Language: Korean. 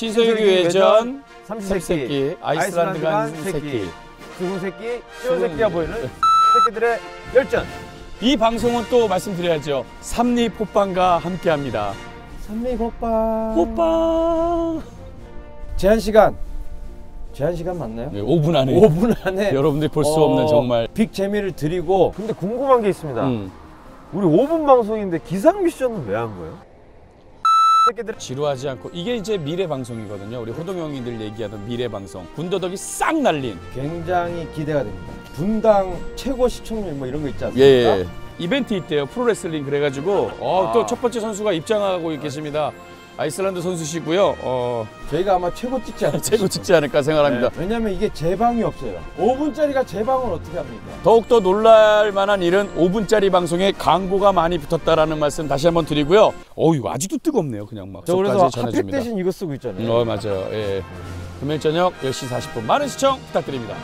외전 삼시세끼, 아이슬란드 간 새끼. 죽은 새끼, 쉬운 새끼가 보이는 새끼들의 열전. 이 방송은 또 말씀드려야죠. 삼립 호빵과 함께합니다. 삼미국밥. 호빵. 제한 시간. 제한 시간 맞나요? 네, 5분 안에 5분 안에 여러분들이 볼수 어, 없는 정말. 빅 재미를 드리고. 근데 궁금한 게 있습니다. 음, 우리 5분 방송인데 기상 미션은 왜 한 거예요? 새끼들 지루하지 않고 이게 이제 미래 방송이거든요. 우리 호동형이들 얘기하던 미래 방송. 군더더기 싹 날린. 굉장히 기대가 됩니다. 분당 최고 시청률 뭐 이런 거 있지 않습니까? 예, 예. 이벤트 있대요. 프로레슬링 그래가지고 어, 아. 또첫 번째 선수가 입장하고 계십니다. 아이슬란드 선수시고요. 어, 저희가 아마 최고 찍지 않을까 최고 찍지 않을까 생각합니다. 네, 왜냐면 이게 재방이 없어요. 5분짜리가 재방을 어떻게 합니까? 더욱더 놀랄 만한 일은 5분짜리 방송에 광고가 많이 붙었다라는 말씀 다시 한번 드리고요. 어, 이거 아직도 뜨겁네요. 그냥 막. 저 그래서 속까지 핫팩 전해줍니다. 대신 이거 쓰고 있잖아요. 어, 맞아요. 예. 금요일 저녁 10시 40분 많은 시청 부탁드립니다.